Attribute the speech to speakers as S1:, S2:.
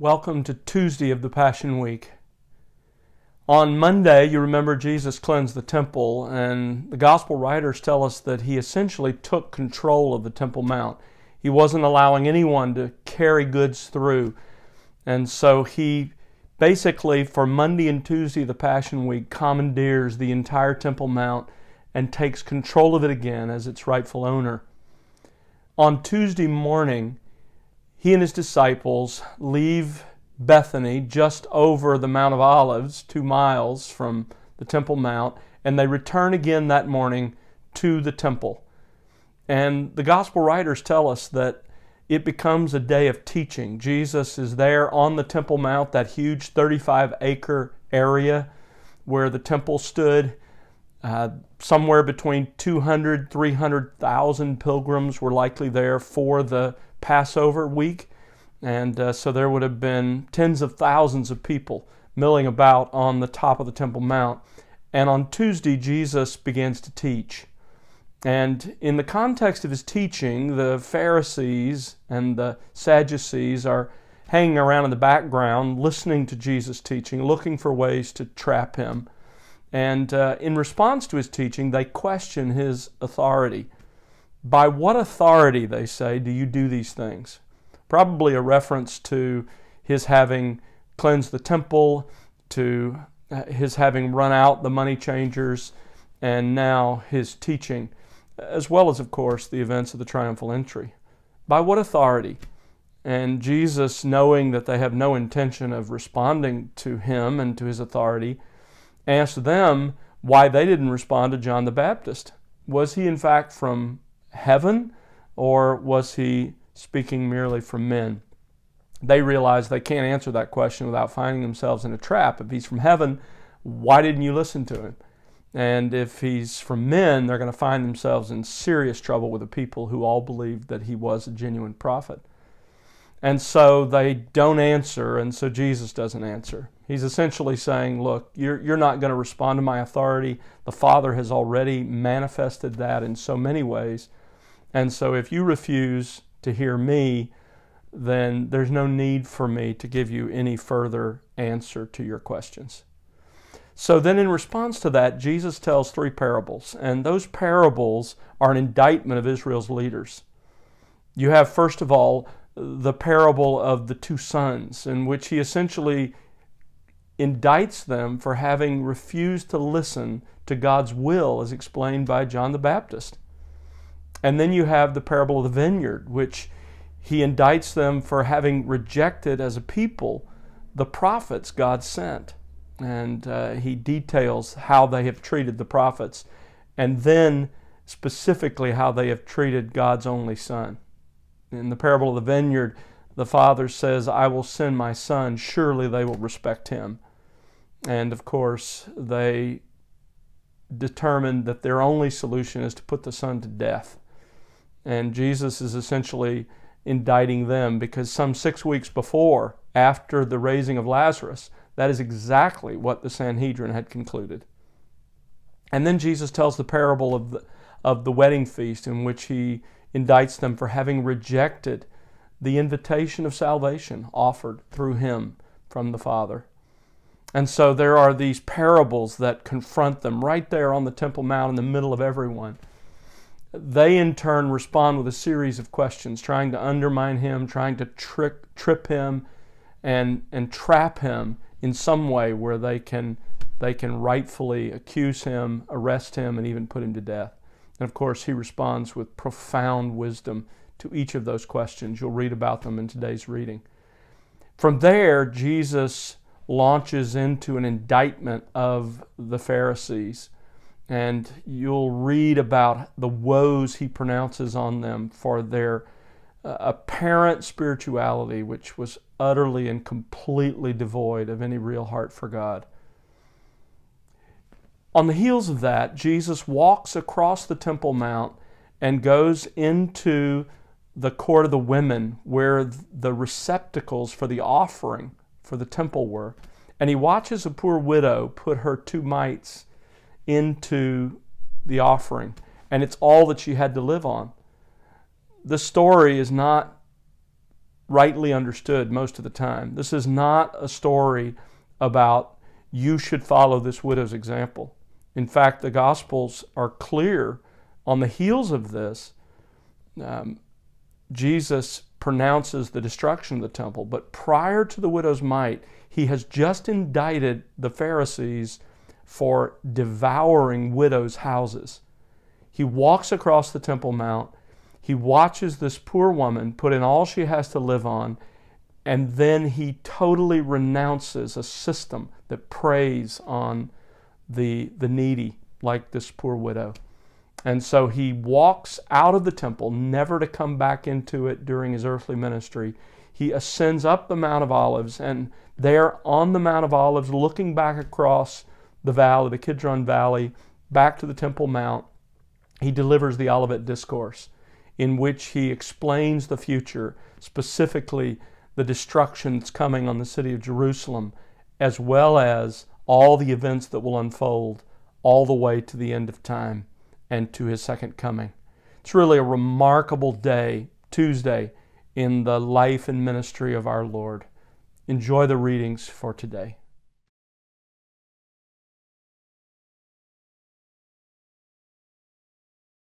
S1: Welcome to Tuesday of the Passion Week. On Monday, you remember Jesus cleansed the temple, and the gospel writers tell us that he essentially took control of the Temple Mount. He wasn't allowing anyone to carry goods through. And so he basically, for Monday and Tuesday of the Passion Week, commandeers the entire Temple Mount and takes control of it again as its rightful owner. On Tuesday morning, he and his disciples leave Bethany just over the Mount of Olives, two miles from the Temple Mount, and they return again that morning to the temple. And the gospel writers tell us that it becomes a day of teaching. Jesus is there on the Temple Mount, that huge 35 acre area where the temple stood. Uh, somewhere between 200, 300,000 pilgrims were likely there for the Passover week. And uh, so there would have been tens of thousands of people milling about on the top of the Temple Mount. And on Tuesday, Jesus begins to teach. And in the context of his teaching, the Pharisees and the Sadducees are hanging around in the background, listening to Jesus' teaching, looking for ways to trap him. And uh, in response to his teaching, they question his authority. By what authority, they say, do you do these things? Probably a reference to his having cleansed the temple, to uh, his having run out the money changers, and now his teaching, as well as, of course, the events of the triumphal entry. By what authority? And Jesus, knowing that they have no intention of responding to him and to his authority, asked them why they didn't respond to John the Baptist. Was he, in fact, from heaven, or was he speaking merely from men? They realize they can't answer that question without finding themselves in a trap. If he's from heaven, why didn't you listen to him? And if he's from men, they're going to find themselves in serious trouble with the people who all believed that he was a genuine prophet. And so they don't answer, and so Jesus doesn't answer. He's essentially saying, Look, you're, you're not going to respond to my authority. The Father has already manifested that in so many ways. And so if you refuse to hear me, then there's no need for me to give you any further answer to your questions. So then, in response to that, Jesus tells three parables, and those parables are an indictment of Israel's leaders. You have, first of all, the parable of the two sons, in which he essentially indicts them for having refused to listen to God's will as explained by John the Baptist. And then you have the parable of the vineyard, which he indicts them for having rejected as a people the prophets God sent. And uh, he details how they have treated the prophets, and then specifically how they have treated God's only Son. In the parable of the vineyard, the father says, I will send my son, surely they will respect him. And of course, they determined that their only solution is to put the son to death. And Jesus is essentially indicting them because some six weeks before, after the raising of Lazarus, that is exactly what the Sanhedrin had concluded. And then Jesus tells the parable of the, of the wedding feast in which he indicts them for having rejected the invitation of salvation offered through him from the Father. And so there are these parables that confront them right there on the Temple Mount in the middle of everyone. They in turn respond with a series of questions, trying to undermine him, trying to trick, trip him, and, and trap him in some way where they can, they can rightfully accuse him, arrest him, and even put him to death. And of course, he responds with profound wisdom to each of those questions. You'll read about them in today's reading. From there, Jesus launches into an indictment of the Pharisees. And you'll read about the woes he pronounces on them for their uh, apparent spirituality, which was utterly and completely devoid of any real heart for God. On the heels of that, Jesus walks across the Temple Mount and goes into the court of the women where the receptacles for the offering for the temple were. And he watches a poor widow put her two mites into the offering, and it's all that she had to live on. The story is not rightly understood most of the time. This is not a story about you should follow this widow's example. In fact, the Gospels are clear on the heels of this. Um, Jesus pronounces the destruction of the temple, but prior to the widow's mite, he has just indicted the Pharisees for devouring widows' houses. He walks across the Temple Mount. He watches this poor woman put in all she has to live on, and then he totally renounces a system that preys on the, the needy, like this poor widow. And so he walks out of the temple, never to come back into it during his earthly ministry. He ascends up the Mount of Olives, and there on the Mount of Olives, looking back across the valley, the Kidron Valley, back to the Temple Mount, he delivers the Olivet Discourse, in which he explains the future, specifically the destruction that's coming on the city of Jerusalem, as well as all the events that will unfold all the way to the end of time and to his second coming. It's really a remarkable day, Tuesday, in the life and ministry of our Lord. Enjoy the readings for today.